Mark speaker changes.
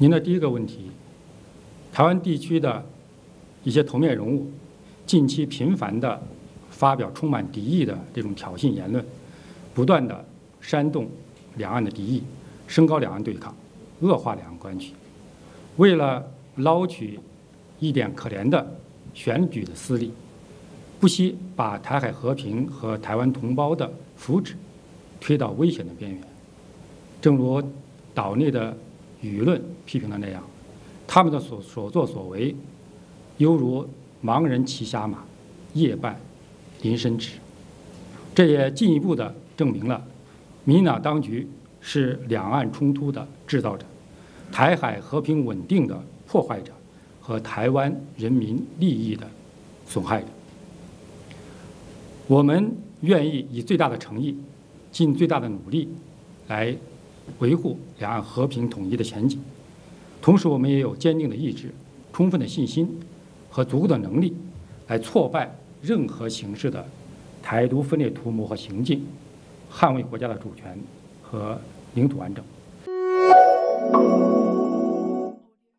Speaker 1: 您的第一个问题，台湾地区的一些头面人物近期频繁的发表充满敌意的这种挑衅言论，不断的煽动两岸的敌意，升高两岸对抗，恶化两岸关系。为了捞取一点可怜的选举的私利，不惜把台海和平和台湾同胞的福祉推到危险的边缘。正如岛内的舆论批评的那样，他们的所所作所为，犹如盲人骑瞎马，夜半临深池。这也进一步的证明了，民党当局是两岸冲突的制造者，台海和平稳定的破坏者，和台湾人民利益的损害者。我们愿意以最大的诚意，尽最大的努力，来。维护两岸和平统一的前景，同时我们也有坚定的意志、充分的信心和足够的能力，来挫败任何形式的台独分裂图谋和行径，捍卫国家的主权和领土完整。